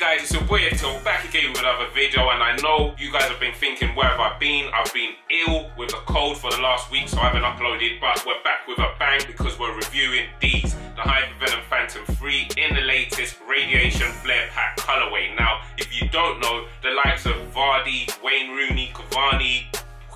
guys, it's your boy Etil back again with another video and I know you guys have been thinking where have I been? I've been ill with a cold for the last week so I haven't uploaded but we're back with a bang because we're reviewing these, the Hypervenom Phantom 3 in the latest Radiation Flare Pack colorway. Now, if you don't know, the likes of Vardy, Wayne Rooney, Cavani,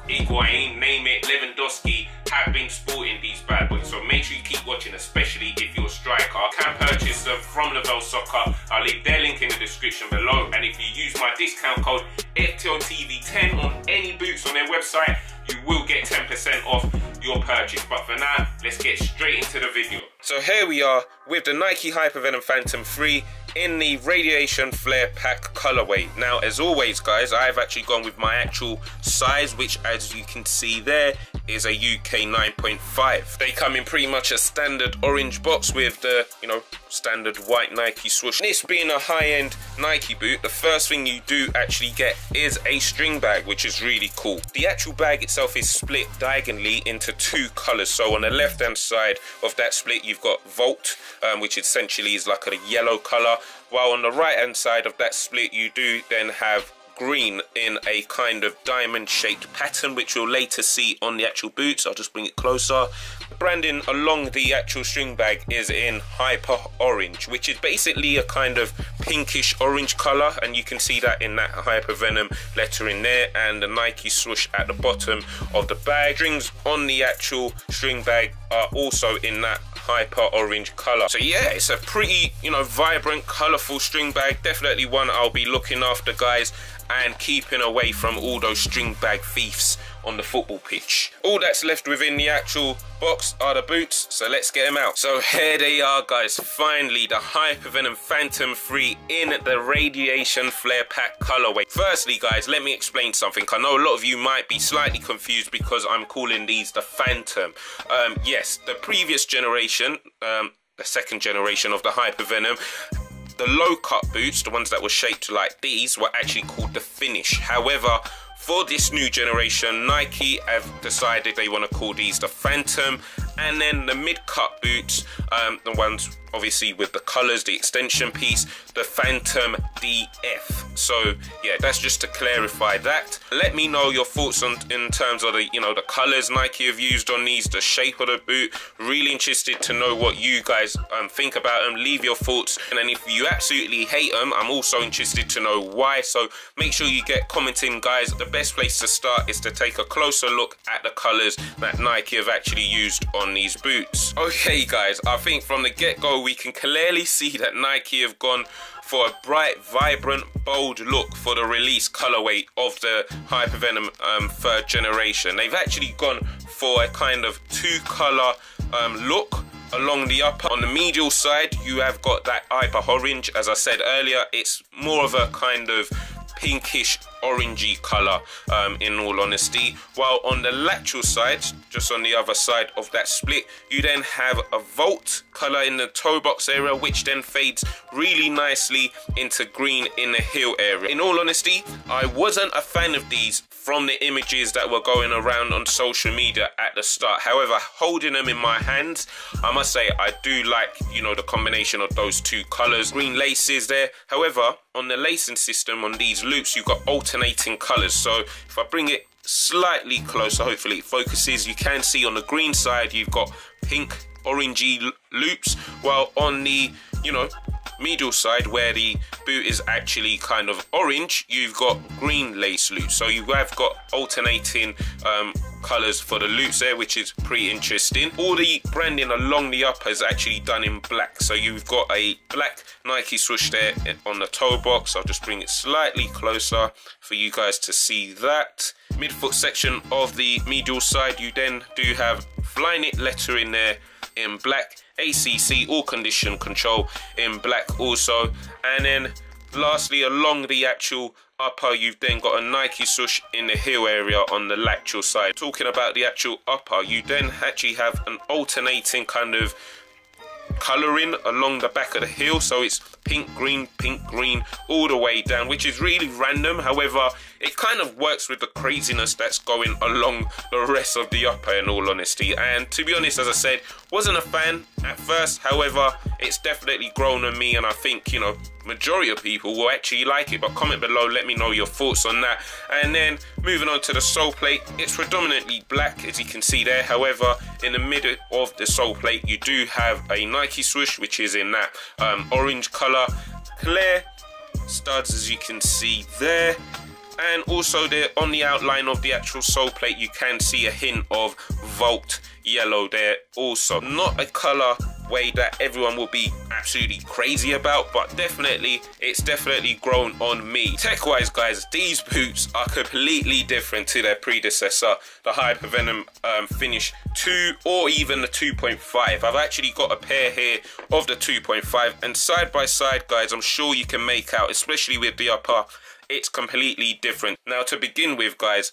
Higuain, name it, Lewandowski have been sporting these bad boys. So make sure you keep watching, especially if you're a striker. Can purchase them from Lovell Soccer. I'll leave their link in the description below. And if you use my discount code FTLTV10 on any boots on their website, you will get 10% off your purchase. But for now, let's get straight into the video. So here we are with the Nike Hypervenom Phantom 3 in the Radiation Flare Pack colorway. Now, as always, guys, I've actually gone with my actual size, which as you can see there, is a UK 9.5. They come in pretty much a standard orange box with the, you know, standard white Nike swoosh. This being a high-end Nike boot, the first thing you do actually get is a string bag, which is really cool. The actual bag itself is split diagonally into two colors. So on the left-hand side of that split, you've got Volt, um, which essentially is like a yellow color, while on the right-hand side of that split, you do then have green in a kind of diamond shaped pattern which you'll later see on the actual boots. I'll just bring it closer. The branding along the actual string bag is in hyper orange which is basically a kind of pinkish orange color and you can see that in that hyper venom lettering there and the Nike swoosh at the bottom of the bag. Strings on the actual string bag are also in that hyper orange color. So yeah it's a pretty you know vibrant colorful string bag. Definitely one I'll be looking after guys and keeping away from all those string bag thieves on the football pitch. All that's left within the actual box are the boots, so let's get them out. So here they are guys, finally the Hypervenom Phantom 3 in the Radiation Flare Pack colorway. Firstly guys, let me explain something. I know a lot of you might be slightly confused because I'm calling these the Phantom. Um, yes, the previous generation, um, the second generation of the Hypervenom the low cut boots, the ones that were shaped like these, were actually called the Phinish. However, for this new generation, Nike have decided they want to call these the Phantom and then the mid-cut boots, um, the ones obviously with the colors, the extension piece, the Phantom DF. So yeah, that's just to clarify that. Let me know your thoughts on in terms of the you know the colors Nike have used on these, the shape of the boot. Really interested to know what you guys um, think about them. Leave your thoughts, and then if you absolutely hate them, I'm also interested to know why. So make sure you get commenting, guys. The best place to start is to take a closer look at the colors that Nike have actually used on these boots. Okay guys, I think from the get-go we can clearly see that Nike have gone for a bright, vibrant, bold look for the release colorway of the Hypervenom um, third generation. They've actually gone for a kind of two color um, look along the upper. On the medial side, you have got that hyper orange. As I said earlier, it's more of a kind of pinkish orangey color um, in all honesty while on the lateral side just on the other side of that split you then have a volt color in the toe box area which then fades really nicely into green in the heel area in all honesty I wasn't a fan of these from the images that were going around on social media at the start. However, holding them in my hands, I must say I do like, you know, the combination of those two colors. Green laces there. However, on the lacing system on these loops, you've got alternating colors. So if I bring it slightly closer, hopefully it focuses, you can see on the green side, you've got pink orangey loops, while on the, you know, medial side where the boot is actually kind of orange, you've got green lace loops. So you have got alternating um, colors for the loops there, which is pretty interesting. All the branding along the upper is actually done in black. So you've got a black Nike swoosh there on the toe box. I'll just bring it slightly closer for you guys to see that. Midfoot section of the medial side, you then do have Flyknit lettering there in black ACC all condition control in black also and then lastly along the actual upper you've then got a Nike swoosh in the heel area on the lateral side. Talking about the actual upper you then actually have an alternating kind of colouring along the back of the heel. So it's pink green pink green all the way down which is really random. However it kind of works with the craziness that's going along the rest of the upper in all honesty. And to be honest as I said Wasn't a fan at first, however, it's definitely grown on me and I think, you know, majority of people will actually like it. But comment below, let me know your thoughts on that. And then moving on to the sole plate, it's predominantly black as you can see there. However, in the middle of the sole plate, you do have a Nike swoosh, which is in that um, orange color. Clear studs as you can see there and also there on the outline of the actual sole plate you can see a hint of Volt yellow there also not a color way that everyone will be absolutely crazy about but definitely it's definitely grown on me tech wise guys these boots are completely different to their predecessor the hypervenom um, Phinish 2 or even the 2.5 i've actually got a pair here of the 2.5 and side by side guys i'm sure you can make out especially with the upper it's completely different. Now to begin with guys,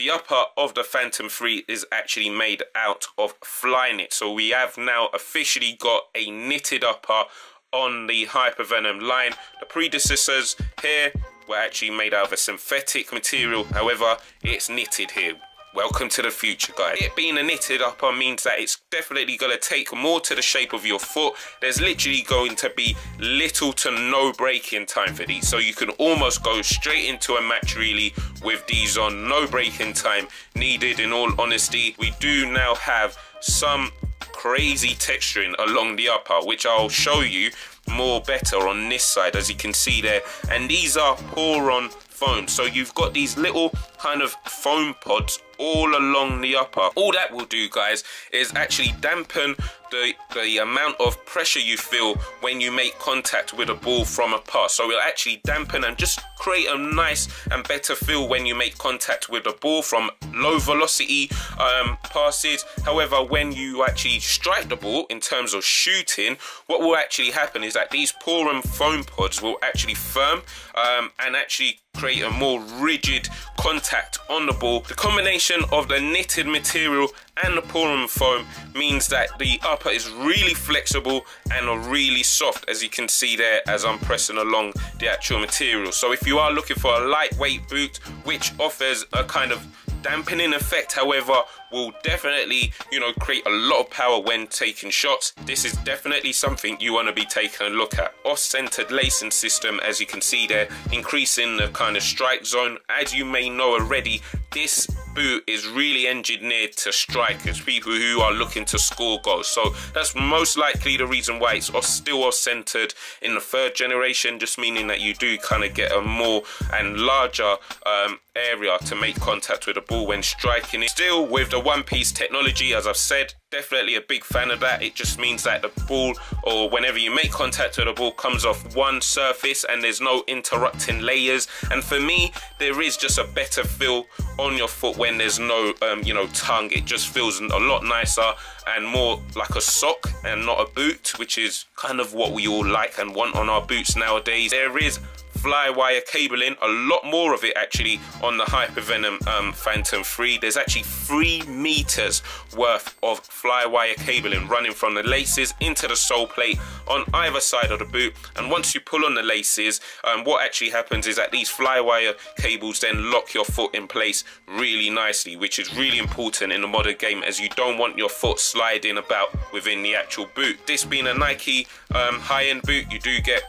the upper of the Phantom 3 is actually made out of Flyknit. So we have now officially got a knitted upper on the Hypervenom line. The predecessors here were actually made out of a synthetic material. However, it's knitted here. Welcome to the future, guys. It being a knitted upper means that it's definitely going to take more to the shape of your foot. There's literally going to be little to no breaking time for these. So you can almost go straight into a match really with these on. No breaking time needed in all honesty. We do now have some crazy texturing along the upper, which I'll show you more better on this side as you can see there. And these are Poron foam. So you've got these little kind of foam pods all along the upper. All that will do, guys, is actually dampen the, the amount of pressure you feel when you make contact with a ball from a pass. So it'll actually dampen and just create a nice and better feel when you make contact with a ball from low velocity um, passes. However, when you actually strike the ball in terms of shooting, what will actually happen is that these Poron foam pods will actually firm um, and actually create a more rigid contact on the ball. The combination of the knitted material and the Poron foam means that the upper is really flexible and really soft as you can see there as I'm pressing along the actual material. So if you are looking for a lightweight boot which offers a kind of dampening effect however will definitely you know create a lot of power when taking shots. This is definitely something you want to be taking a look at. Off-centered lacing system as you can see there increasing the kind of strike zone. As you may know already this boot is really engineered to strikers, people who are looking to score goals. So that's most likely the reason why it's still off-centered in the third generation, just meaning that you do kind of get a more and larger um, area to make contact with the ball when striking it. Still with the one-piece technology, as I've said, definitely a big fan of that. It just means that the ball or whenever you make contact with the ball comes off one surface and there's no interrupting layers. And for me, there is just a better feel on your foot when there's no, um, you know, tongue. It just feels a lot nicer and more like a sock and not a boot, which is kind of what we all like and want on our boots nowadays. There is Flywire cabling, a lot more of it actually on the Hypervenom um, Phantom 3. There's actually three meters worth of Flywire cabling running from the laces into the sole plate on either side of the boot. And once you pull on the laces, um, what actually happens is that these Flywire cables then lock your foot in place really nicely, which is really important in the modern game as you don't want your foot sliding about within the actual boot. This being a Nike um, high-end boot, you do get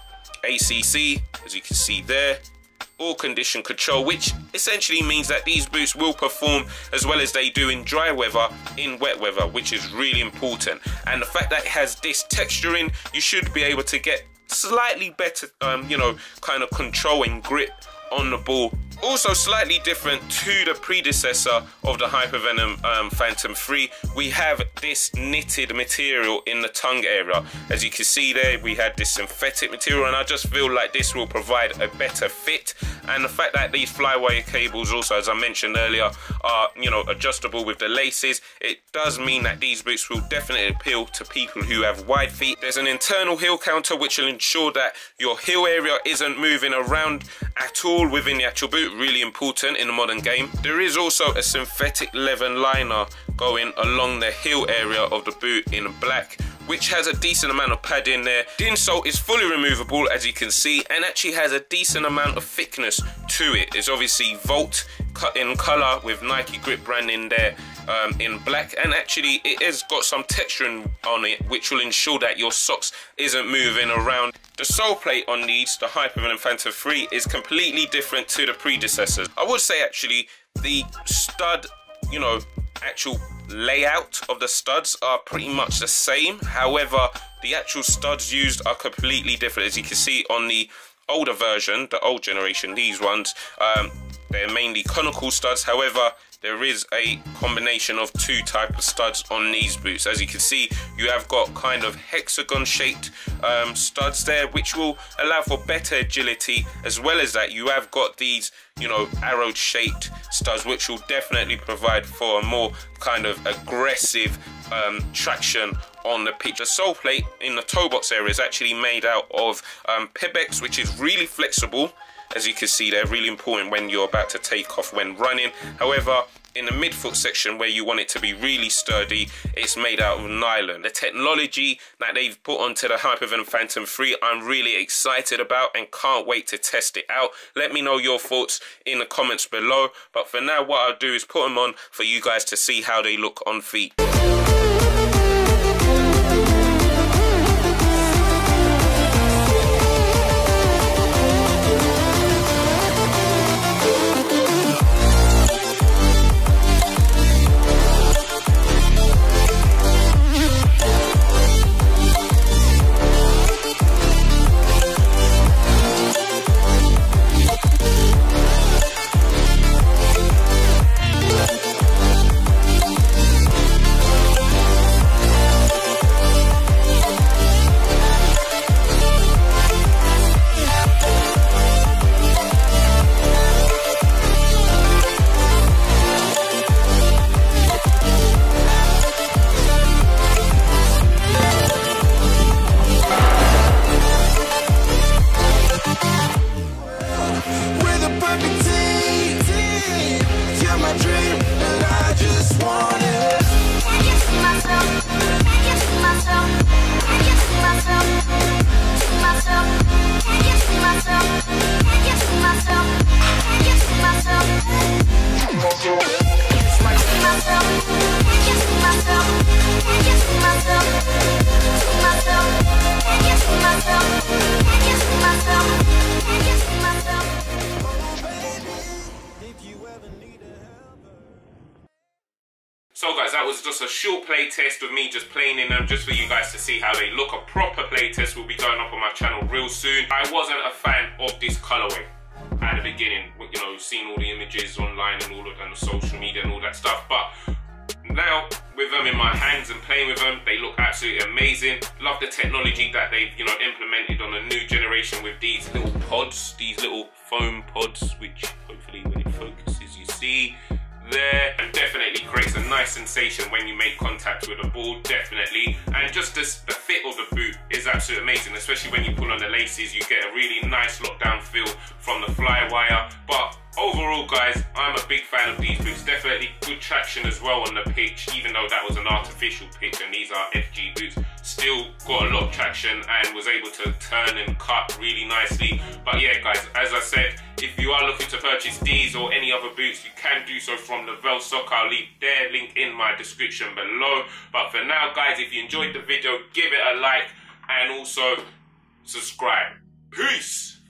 ACC, as you can see there, or condition control, which essentially means that these boots will perform as well as they do in dry weather in wet weather, which is really important. And the fact that it has this texturing, you should be able to get slightly better, um, you know, kind of control and grip on the ball also slightly different to the predecessor of the Hypervenom um, Phantom 3, we have this knitted material in the tongue area. As you can see there, we had this synthetic material and I just feel like this will provide a better fit. And the fact that these flywire cables also, as I mentioned earlier, are, you know, adjustable with the laces, it does mean that these boots will definitely appeal to people who have wide feet. There's an internal heel counter which will ensure that your heel area isn't moving around at all within the actual boot really important in the modern game. There is also a synthetic leather liner going along the heel area of the boot in black which has a decent amount of padding there. The insole is fully removable as you can see and actually has a decent amount of thickness to it. It's obviously Volt cut in color with Nike grip branding there um, in black and actually it has got some texturing on it which will ensure that your socks isn't moving around. The sole plate on these, the Hypervenom Phantom 3 is completely different to the predecessors. I would say actually the stud, you know, actual layout of the studs are pretty much the same. However, the actual studs used are completely different. As you can see on the older version, the old generation, these ones, um, they're mainly conical studs. However, there is a combination of two type of studs on these boots as you can see you have got kind of hexagon shaped um, studs there which will allow for better agility as well as that you have got these you know arrow shaped studs which will definitely provide for a more kind of aggressive um, traction on the pitch. The sole plate in the toe box area is actually made out of um, Pebax which is really flexible. As you can see they're really important when you're about to take off when running. However in the midfoot section where you want it to be really sturdy it's made out of nylon. The technology that they've put onto the hypervenom phantom 3 i'm really excited about and can't wait to test it out. Let me know your thoughts in the comments below. But for now what i'll do is put them on for you guys to see how they look on feet So a short play test of me just playing in them just for you guys to see how they look. A proper play test will be going up on my channel real soon. I wasn't a fan of this colorway at the beginning, you know, seeing all the images online and all of and social media and all that stuff. But now with them in my hands and playing with them, they look absolutely amazing. Love the technology that they've, you know, implemented on the new generation with these little pods, these little foam pods, which hopefully when it focuses you see there. And definitely creates a nice sensation when you make contact with the ball definitely. And just this, the fit of the boot is absolutely amazing especially when you pull on the laces you get a really nice lockdown feel from the fly wire. But overall guys i'm a big fan of these boots. Definitely good traction as well on the pitch even though that was an artificial pitch and these are fg boots. Still got a lot of traction and was able to turn and cut really nicely. But yeah guys as i said if you are looking to purchase these or any other boots you can do so from the Velsock i'll leave their link in my description below. But for now guys if you enjoyed the video give it a like and also subscribe. Peace